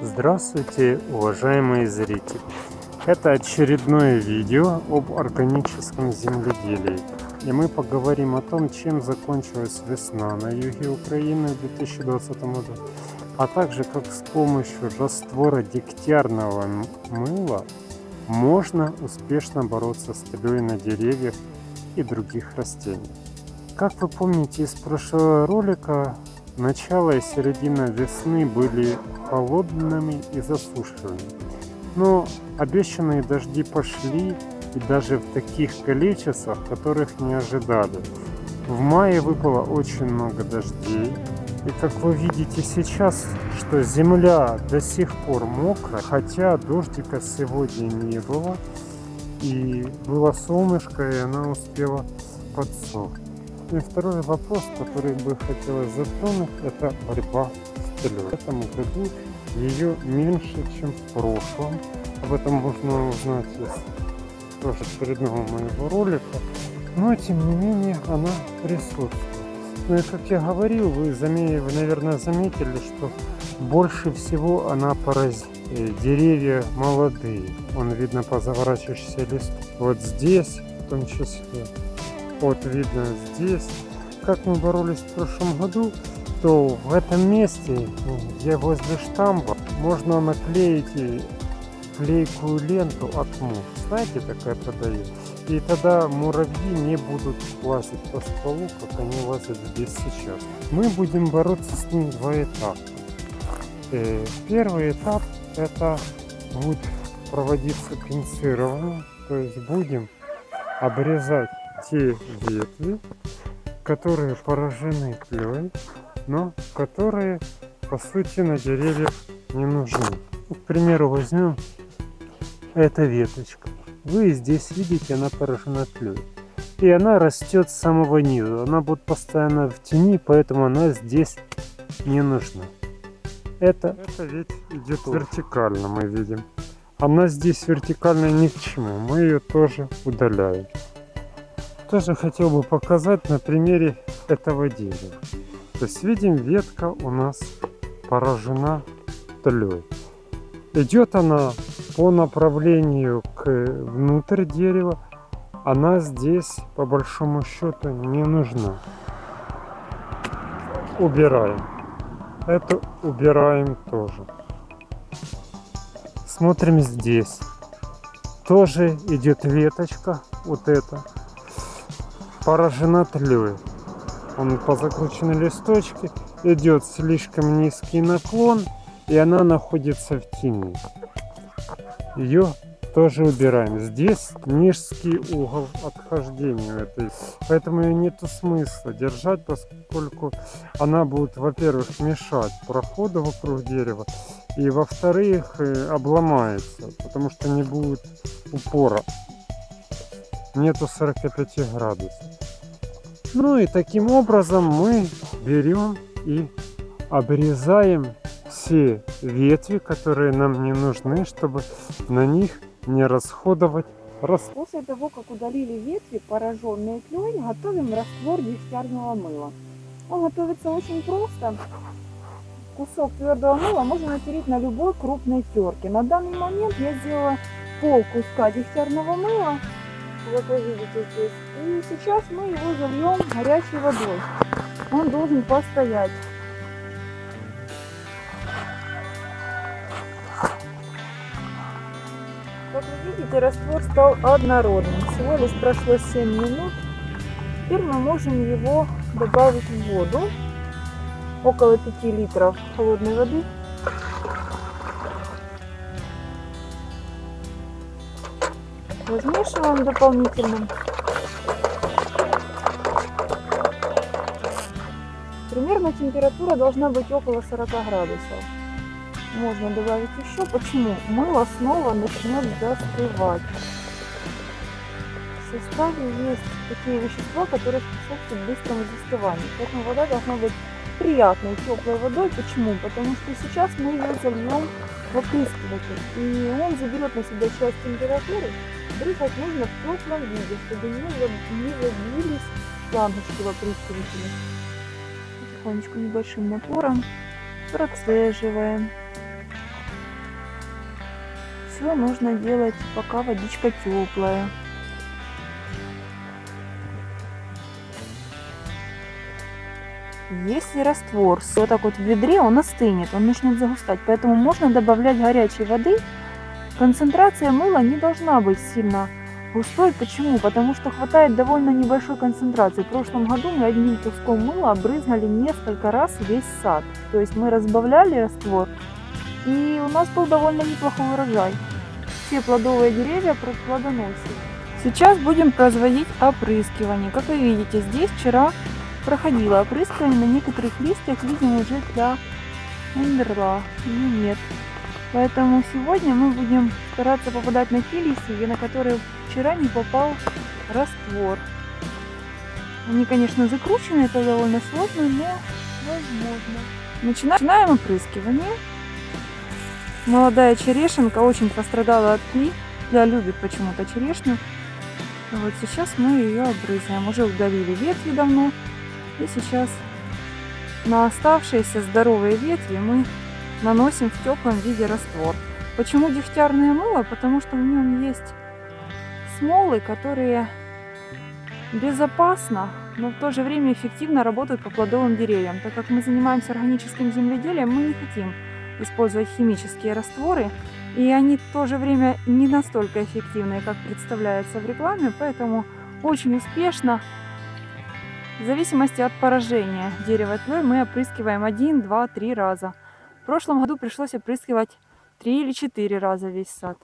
Здравствуйте, уважаемые зрители! Это очередное видео об органическом земледелии. И мы поговорим о том, чем закончилась весна на юге Украины в 2020 году, а также как с помощью раствора дегтярного мыла можно успешно бороться с тлей на деревьях и других растениях. Как вы помните из прошлого ролика, начало и середина весны были холодными и засушливыми. Но обещанные дожди пошли и даже в таких количествах, которых не ожидали. В мае выпало очень много дождей. И как вы видите сейчас, что земля до сих пор мокрая, хотя дождика сегодня не было. И было солнышко, и она успела подсохнуть. И второй вопрос, который бы хотелось затронуть, это борьба с тлей. В этом году ее меньше, чем в прошлом. Об этом можно узнать из тоже очередного моего ролика. Но, тем не менее, она присутствует. Ну и как я говорил, вы, вы наверное, заметили, что больше всего она поразит деревья молодые. Он видно по заворачивающейся листу. Вот здесь, в том числе. Вот видно здесь. Как мы боролись в прошлом году, то в этом месте, где возле штамба, можно наклеить клейкую ленту от мух. Знаете, такая продают. И тогда муравьи не будут лазить по стволу, как они лазят здесь сейчас. Мы будем бороться с ним два этапа. Э, первый этап это будет проводиться пинцирование, то есть будем обрезать те ветви, которые поражены тлей, но которые по сути на деревьях не нужны. Ну, к примеру, возьмем эта веточка. Вы здесь видите, она поражена тлей. И она растет с самого низа. Она будет постоянно в тени, поэтому она здесь не нужна. Это, это ведь идет вертикально, мы видим. Она здесь вертикально ни к чему. Мы ее тоже удаляем. Тоже хотел бы показать на примере этого дерева. То есть видим, ветка у нас поражена тлей. Идет она по направлению к внутрь дерева. Она здесь по большому счету не нужна. Убираем. Это убираем тоже. Смотрим здесь. Тоже идет веточка. Вот эта. Поражена тлей он по закрученной листочке идет слишком низкий наклон и она находится в тени. Ее тоже убираем. Здесь низкий угол отхождения этой. Поэтому ее нету смысла держать поскольку она будет во-первых мешать проходу вокруг дерева и во-вторых э, обломается потому что не будет упора нету 45 градусов ну и таким образом мы берем и обрезаем все ветви, которые нам не нужны, чтобы на них не расходовать раствор. После того, как удалили ветви, пораженные тлей, готовим раствор дегтярного мыла. Он готовится очень просто. Кусок твердого мыла можно натереть на любой крупной терке. На данный момент я сделала пол куска дегтярного мыла как вы видите здесь. И сейчас мы его зальем горячей водой. Он должен постоять. Как вы видите, раствор стал однородным. Всего лишь прошло 7 минут. Теперь мы можем его добавить в воду. Около 5 литров холодной воды. Размешиваем дополнительно. Примерно температура должна быть около 40 градусов. Можно добавить еще. Почему? Мыло снова начнет застывать. В составе есть такие вещества, которые способствуют быстрому застыванию. Поэтому вода должна быть приятной, теплой водой. Почему? Потому что сейчас мы ее зальем в опрыскиватель. И он заберет на себя часть температуры Брызгать нужно в теплом виде, чтобы не, не забились лампочки в опрыскивателе. Потихонечку небольшим напором процеживаем. все нужно делать, пока водичка теплая. Если раствор вот так вот в ведре, он остынет, он начнет загустать. Поэтому можно добавлять горячей воды. Концентрация мыла не должна быть сильно густой. Почему? Потому что хватает довольно небольшой концентрации. В прошлом году мы одним куском мыла обрызгали несколько раз весь сад. То есть мы разбавляли раствор, и у нас был довольно неплохой урожай. Все плодовые деревья плодоносят. Сейчас будем производить опрыскивание. Как вы видите, здесь вчера проходила опрыскивание. На некоторых листьях, видимо, уже тля умерла или нет. Поэтому сегодня мы будем стараться попадать на те листья, на которые вчера не попал раствор. Они, конечно, закручены, это довольно сложно, но возможно. Начинаем опрыскивание. Молодая черешенка очень пострадала от тли. Я любит почему-то черешню. Вот сейчас мы ее обрызгаем. Уже удалили ветви давно. И сейчас на оставшиеся здоровые ветви мы наносим в теплом виде раствор. Почему дегтярное мыло? Потому что в нем есть смолы, которые безопасно, но в то же время эффективно работают по плодовым деревьям. Так как мы занимаемся органическим земледелием, мы не хотим использовать химические растворы, и они в то же время не настолько эффективные, как представляется в рекламе, поэтому очень успешно в зависимости от поражения дерева тлей мы опрыскиваем 1, 2, 3 раза. В прошлом году пришлось опрыскивать 3 или 4 раза весь сад.